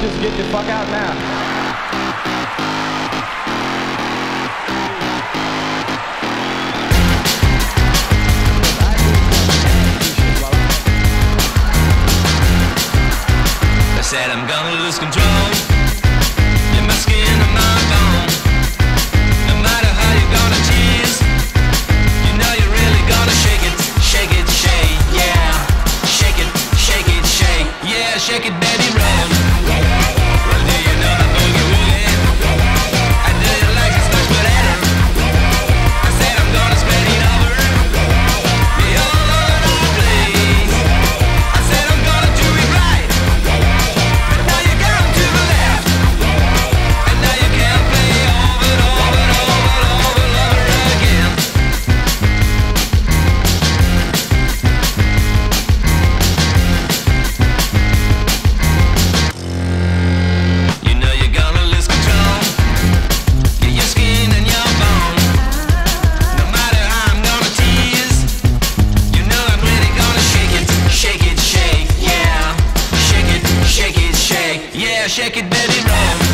just get the fuck out now. I said I'm gonna lose control. In my skin and my bone. No matter how you're gonna you know you're really gonna shake it, shake it, shake, yeah. Shake it, shake it, shake, yeah, shake it. shake it, baby, rock.